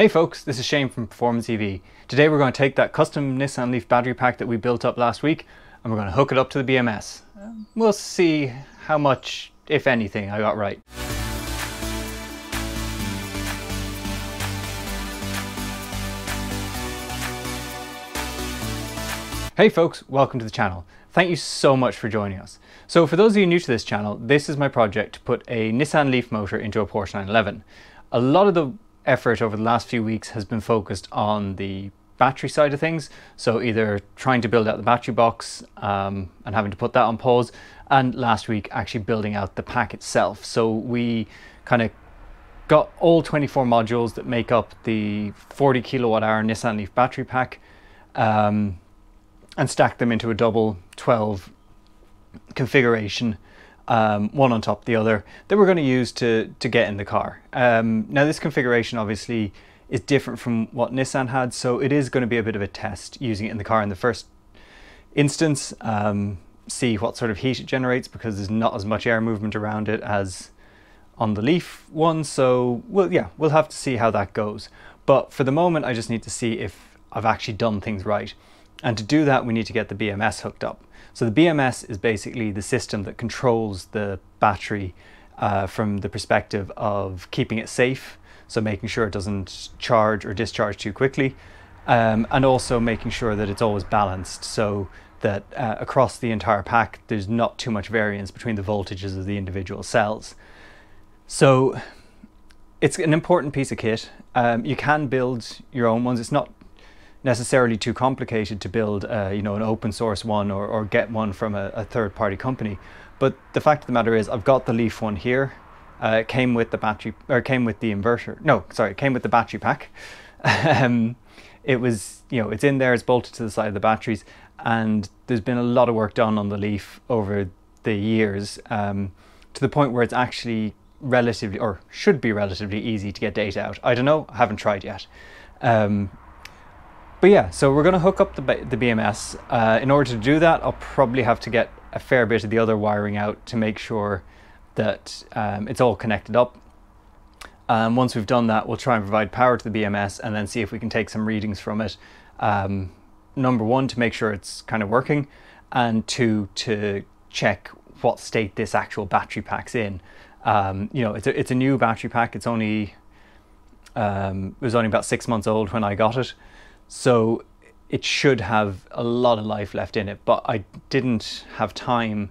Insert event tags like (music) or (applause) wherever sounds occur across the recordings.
Hey folks, this is Shane from Performance EV. Today we're going to take that custom Nissan Leaf battery pack that we built up last week and we're going to hook it up to the BMS. We'll see how much, if anything, I got right. Hey folks, welcome to the channel. Thank you so much for joining us. So for those of you new to this channel, this is my project to put a Nissan Leaf motor into a Porsche 911. A lot of the effort over the last few weeks has been focused on the battery side of things. So either trying to build out the battery box um, and having to put that on pause, and last week actually building out the pack itself. So we kind of got all 24 modules that make up the 40 kilowatt hour Nissan Leaf battery pack um, and stacked them into a double 12 configuration um, one on top of the other, that we're going to use to, to get in the car. Um, now this configuration obviously is different from what Nissan had, so it is going to be a bit of a test using it in the car in the first instance, um, see what sort of heat it generates because there's not as much air movement around it as on the Leaf one, so well, yeah, we'll have to see how that goes. But for the moment, I just need to see if I've actually done things right. And to do that, we need to get the BMS hooked up. So the BMS is basically the system that controls the battery uh, from the perspective of keeping it safe, so making sure it doesn't charge or discharge too quickly, um, and also making sure that it's always balanced so that uh, across the entire pack there's not too much variance between the voltages of the individual cells. So it's an important piece of kit. Um, you can build your own ones. It's not necessarily too complicated to build, uh, you know, an open source one or, or get one from a, a, third party company. But the fact of the matter is, I've got the Leaf one here. Uh, it came with the battery, or came with the inverter. No, sorry, it came with the battery pack. (laughs) um, it was, you know, it's in there. It's bolted to the side of the batteries, and there's been a lot of work done on the Leaf over the years, um, to the point where it's actually relatively, or should be relatively easy to get data out. I don't know. I haven't tried yet. Um, but yeah, so we're going to hook up the, the BMS. Uh, in order to do that, I'll probably have to get a fair bit of the other wiring out to make sure that um, it's all connected up. Um, once we've done that, we'll try and provide power to the BMS and then see if we can take some readings from it. Um, number one, to make sure it's kind of working, and two, to check what state this actual battery pack's in. Um, you know, it's a, it's a new battery pack. It's only, um, it was only about six months old when I got it. So it should have a lot of life left in it, but I didn't have time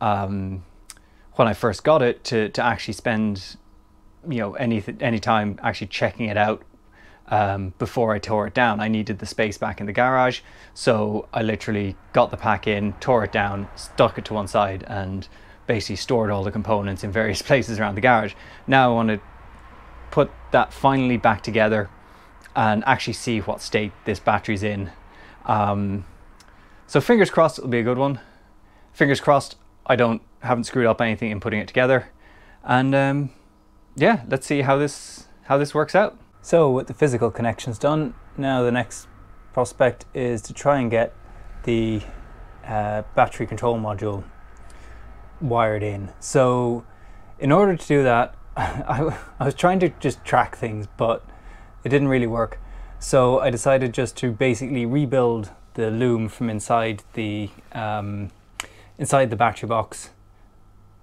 um, when I first got it to, to actually spend you know any any time actually checking it out um, before I tore it down. I needed the space back in the garage, so I literally got the pack in, tore it down, stuck it to one side, and basically stored all the components in various (laughs) places around the garage. Now I want to put that finally back together and actually see what state this battery's in. Um, so fingers crossed it'll be a good one. Fingers crossed I don't haven't screwed up anything in putting it together. And um, yeah, let's see how this how this works out. So with the physical connections done, now the next prospect is to try and get the uh, battery control module wired in. So in order to do that, (laughs) I, I was trying to just track things, but it didn't really work. So I decided just to basically rebuild the loom from inside the um, inside the battery box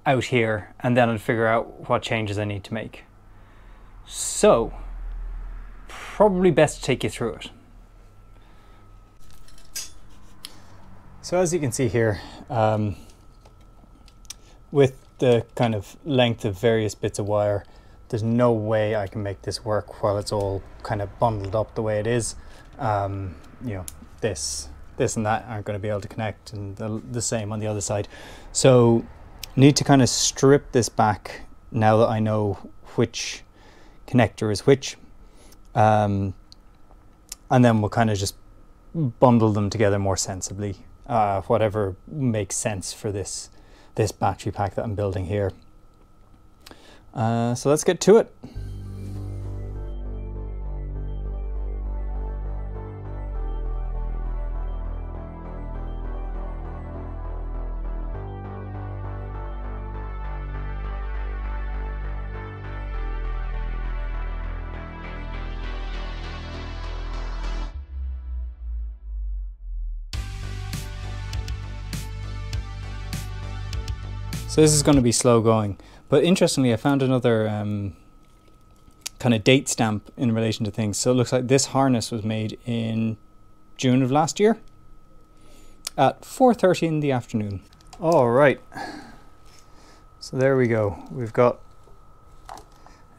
out here and then I'd figure out what changes I need to make. So probably best to take you through it. So as you can see here, um, with the kind of length of various bits of wire, there's no way I can make this work while it's all kind of bundled up the way it is. Um, you know, this, this and that aren't going to be able to connect and the, the same on the other side. So need to kind of strip this back now that I know which connector is which. Um, and then we'll kind of just bundle them together more sensibly, uh, whatever makes sense for this, this battery pack that I'm building here. Uh, so let's get to it. So this is going to be slow going. But interestingly, I found another um, kind of date stamp in relation to things. So it looks like this harness was made in June of last year at 4.30 in the afternoon. All right. So there we go. We've got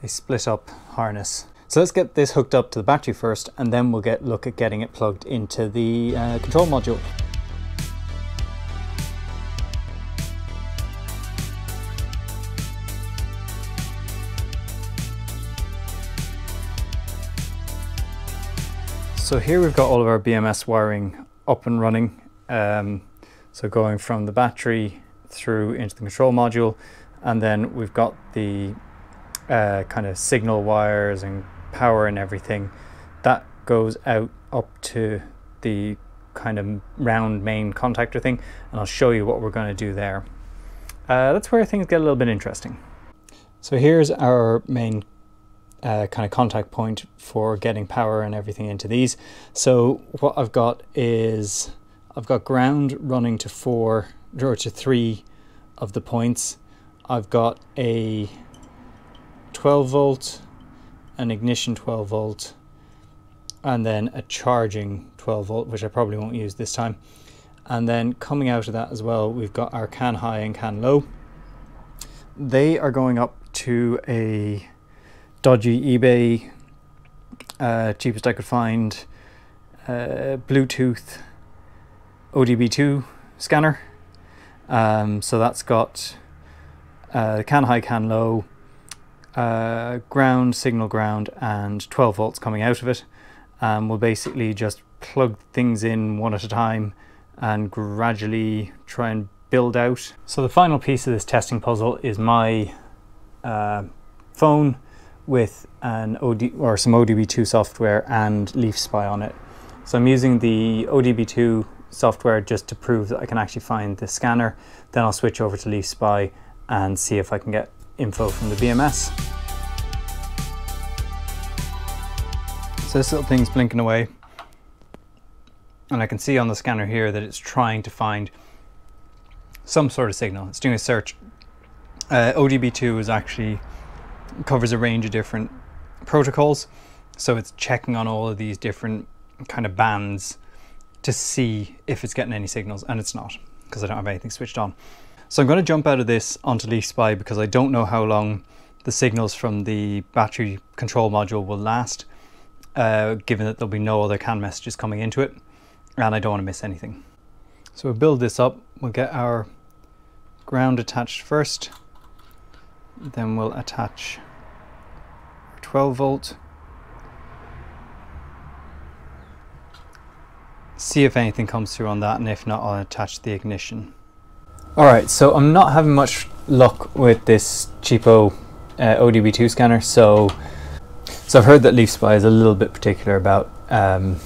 a split up harness. So let's get this hooked up to the battery first and then we'll get look at getting it plugged into the uh, control module. So here we've got all of our BMS wiring up and running. Um, so going from the battery through into the control module and then we've got the uh, kind of signal wires and power and everything that goes out up to the kind of round main contactor thing and I'll show you what we're going to do there. Uh, that's where things get a little bit interesting. So here's our main uh, kind of contact point for getting power and everything into these. So what I've got is I've got ground running to four or to three of the points. I've got a 12 volt, an ignition 12 volt, and then a charging 12 volt, which I probably won't use this time. And then coming out of that as well, we've got our CAN high and CAN low. They are going up to a dodgy eBay, uh, cheapest I could find, uh, Bluetooth ODB2 scanner. Um, so that's got uh, CAN high, CAN low, uh, ground, signal ground, and 12 volts coming out of it. Um, we'll basically just plug things in one at a time and gradually try and build out. So the final piece of this testing puzzle is my uh, phone with an OD or some ODB2 software and LeafSpy on it. So I'm using the ODB2 software just to prove that I can actually find the scanner. Then I'll switch over to LeafSpy and see if I can get info from the BMS. So this little thing's blinking away. And I can see on the scanner here that it's trying to find some sort of signal. It's doing a search. Uh, ODB2 is actually covers a range of different protocols. So it's checking on all of these different kind of bands to see if it's getting any signals, and it's not because I don't have anything switched on. So I'm going to jump out of this onto LeafSpy because I don't know how long the signals from the battery control module will last, uh, given that there'll be no other CAN messages coming into it, and I don't want to miss anything. So we'll build this up. We'll get our ground attached first, then we'll attach 12 volt. See if anything comes through on that and if not I'll attach the ignition. Alright, so I'm not having much luck with this cheapo uh, ODB2 scanner, so so I've heard that LeafSpy is a little bit particular about um,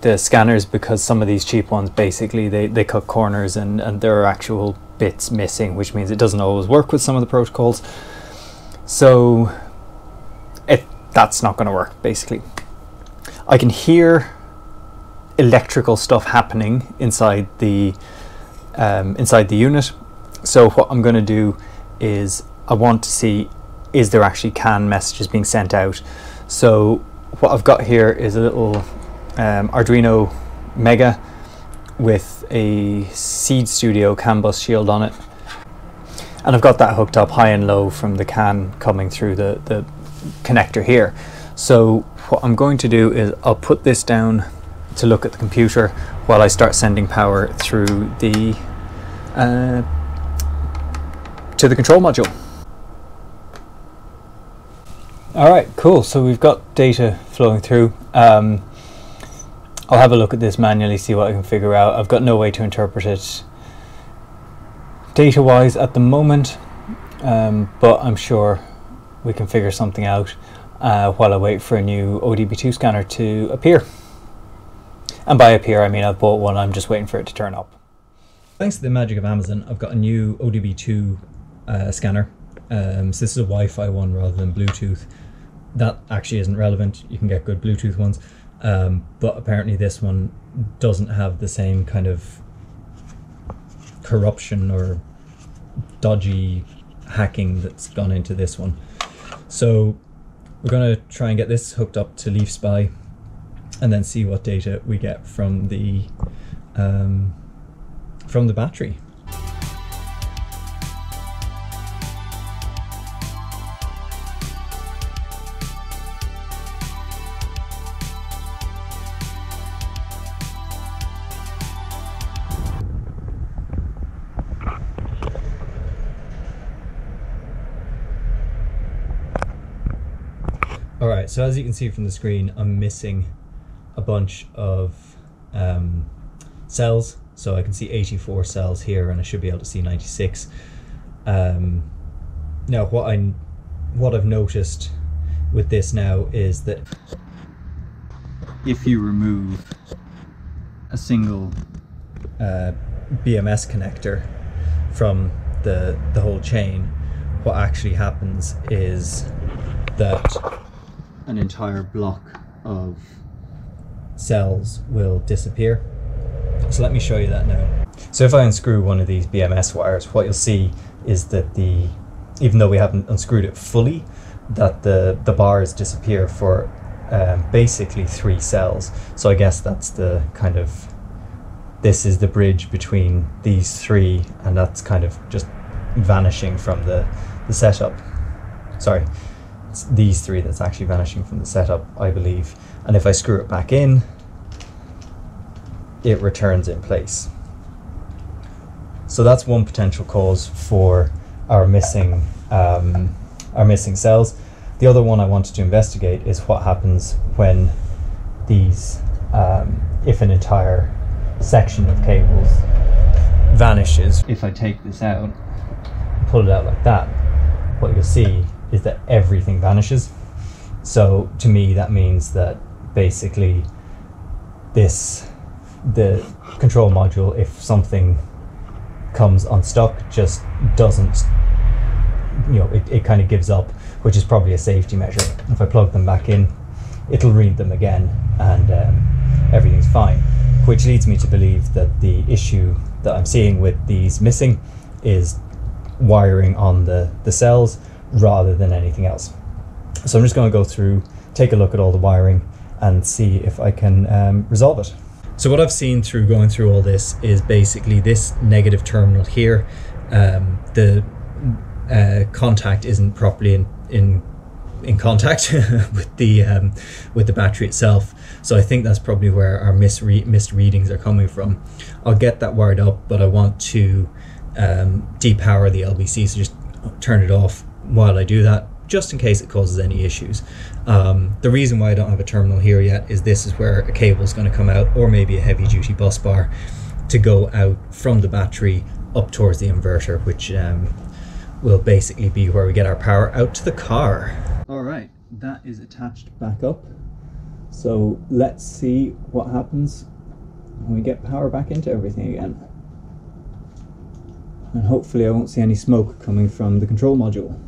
the scanners because some of these cheap ones basically they, they cut corners and, and there are actual bits missing, which means it doesn't always work with some of the protocols. So it that's not going to work basically. I can hear electrical stuff happening inside the um, inside the unit. So what I'm going to do is I want to see is there actually CAN messages being sent out. So what I've got here is a little um, Arduino Mega with a Seeed Studio CAN bus shield on it. And I've got that hooked up high and low from the CAN coming through the, the connector here. So what I'm going to do is I'll put this down to look at the computer while I start sending power through the uh, to the control module. All right, cool. So we've got data flowing through. Um, I'll have a look at this manually, see what I can figure out. I've got no way to interpret it data-wise at the moment, um, but I'm sure we can figure something out uh, while I wait for a new ODB2 scanner to appear. And by appear, I mean I've bought one, I'm just waiting for it to turn up. Thanks to the magic of Amazon, I've got a new ODB2 uh, scanner. Um, so this is a Wi-Fi one rather than Bluetooth. That actually isn't relevant, you can get good Bluetooth ones. Um, but apparently this one doesn't have the same kind of corruption or dodgy hacking that's gone into this one. So we're going to try and get this hooked up to LeafSpy and then see what data we get from the um, from the battery. All right, so as you can see from the screen, I'm missing a bunch of um, cells. So I can see 84 cells here and I should be able to see 96. Um, now what I what I've noticed with this now is that if you remove a single uh, BMS connector from the the whole chain, what actually happens is that an entire block of cells will disappear. So let me show you that now. So if I unscrew one of these BMS wires, what you'll see is that the, even though we haven't unscrewed it fully, that the, the bars disappear for um, basically three cells. So I guess that's the kind of, this is the bridge between these three and that's kind of just vanishing from the, the setup. Sorry, these three that's actually vanishing from the setup, I believe. And if I screw it back in, it returns in place. So that's one potential cause for our missing um, our missing cells. The other one I wanted to investigate is what happens when these, um, if an entire section of cables vanishes. If I take this out, pull it out like that, what you'll see is that everything vanishes. So to me, that means that basically this the control module, if something comes unstuck, just doesn't, you know, it, it kind of gives up, which is probably a safety measure. If I plug them back in, it'll read them again and um, everything's fine. Which leads me to believe that the issue that I'm seeing with these missing is wiring on the, the cells rather than anything else. So I'm just going to go through, take a look at all the wiring and see if I can um, resolve it. So what I've seen through going through all this is basically this negative terminal here. Um, the uh, contact isn't properly in in, in contact (laughs) with the um, with the battery itself. So I think that's probably where our misre- missed readings are coming from. I'll get that wired up, but I want to um, depower the LBC, so just turn it off while I do that just in case it causes any issues. Um, the reason why I don't have a terminal here yet is this is where a cable is going to come out or maybe a heavy duty bus bar to go out from the battery up towards the inverter which um, will basically be where we get our power out to the car. Alright, that is attached back up. So let's see what happens when we get power back into everything again. And hopefully I won't see any smoke coming from the control module.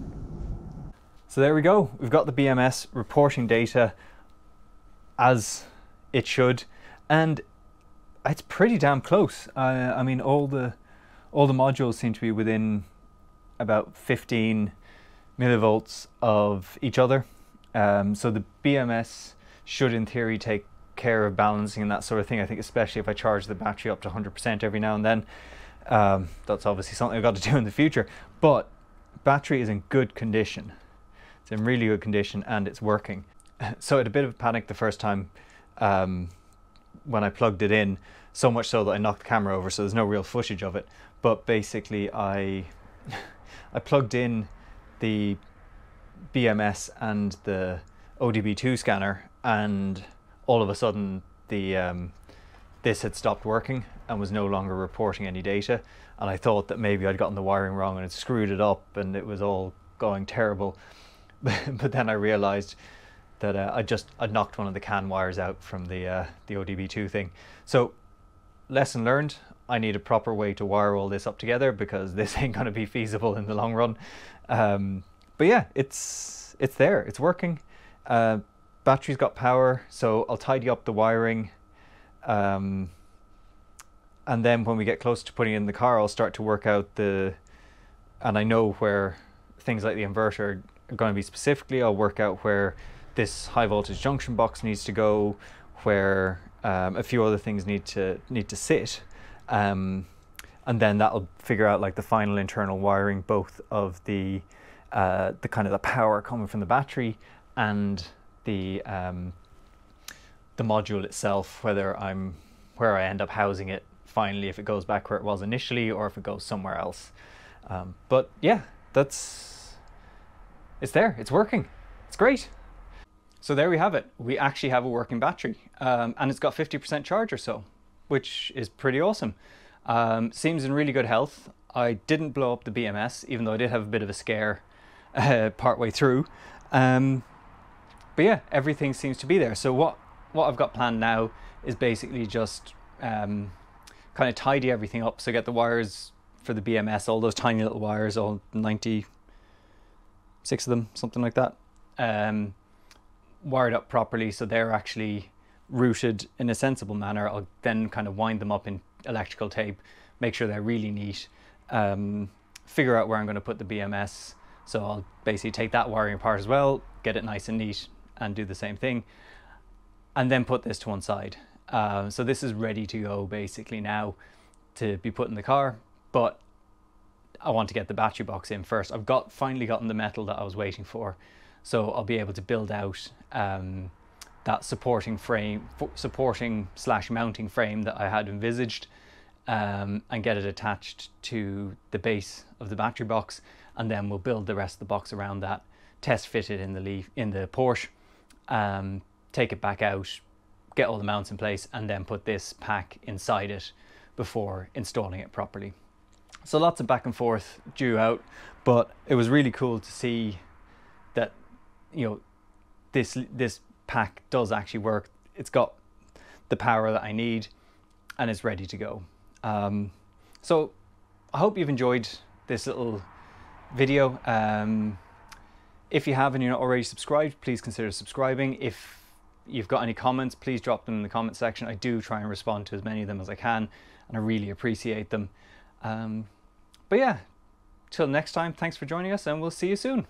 So there we go. We've got the BMS reporting data as it should, and it's pretty damn close. Uh, I mean, all the all the modules seem to be within about 15 millivolts of each other. Um, so the BMS should, in theory, take care of balancing and that sort of thing. I think, especially if I charge the battery up to 100% every now and then. Um, that's obviously something I've got to do in the future. But battery is in good condition. It's in really good condition and it's working. (laughs) So I had a bit of panic the first time um, when I plugged it in, so much so that I knocked the camera over, so there's no real footage of it. But basically, I (laughs) I plugged in the BMS and the ODB2 scanner, and all of a sudden the um, this had stopped working and was no longer reporting any data. And I thought that maybe I'd gotten the wiring wrong and it screwed it up, and it was all going terrible. (laughs) but then I realized that uh, I just I knocked one of the CAN wires out from the uh, the ODB2 thing. So lesson learned. I need a proper way to wire all this up together because (laughs) this ain't gonna be feasible in the long run. Um, but yeah, it's it's there. It's working. Uh, battery's got power, so I'll tidy up the wiring. Um, and then when we get close to putting in the car, I'll start to work out the and I know where things like the inverter going to be specifically. I'll work out where this high voltage junction box needs to go, where um, a few other things need to need to sit, um, and then that'll figure out like the final internal wiring, both of the uh, the kind of the power coming from the battery and the um, the module itself, whether I'm where I end up housing it finally, if it goes back where it was initially, or if it goes somewhere else. Um, but yeah, that's it's there. It's working. It's great. So there we have it. We actually have a working battery, um, and it's got 50% charge or so, which is pretty awesome. Um, seems in really good health. I didn't blow up the BMS, even though I did have a bit of a scare (laughs) uh, partway through. Um, but yeah, everything seems to be there. So what what I've got planned now is basically just um, kind of tidy everything up. So get the wires for the BMS, all those tiny little wires, all 96 of them, something like that, um, wired up properly so they're actually routed in a sensible manner. I'll then kind of wind them up in electrical tape, make sure they're really neat, um, figure out where I'm going to put the BMS. So I'll basically take that wiring apart as well, get it nice and neat, and do the same thing, and then put this to one side. Uh, so this is ready to go basically now to be put in the car, but I want to get the battery box in first. I've got finally gotten the metal that I was waiting for, so I'll be able to build out um, that supporting frame, supporting slash mounting frame that I had envisaged, um, and get it attached to the base of the battery box, and then we'll build the rest of the box around that. Test fit it in the Leaf in the Porsche, um, take it back out, get all the mounts in place, and then put this pack inside it before installing it properly. So lots of back and forth due out, but it was really cool to see that you know this this pack does actually work. It's got the power that I need, and it's ready to go. Um, so I hope you've enjoyed this little video. Um, if you have and you're not already subscribed, please consider subscribing. If you've got any comments, please drop them in the comment section. I do try and respond to as many of them as I can, and I really appreciate them. Um, but yeah, till next time, thanks for joining us, and we'll see you soon.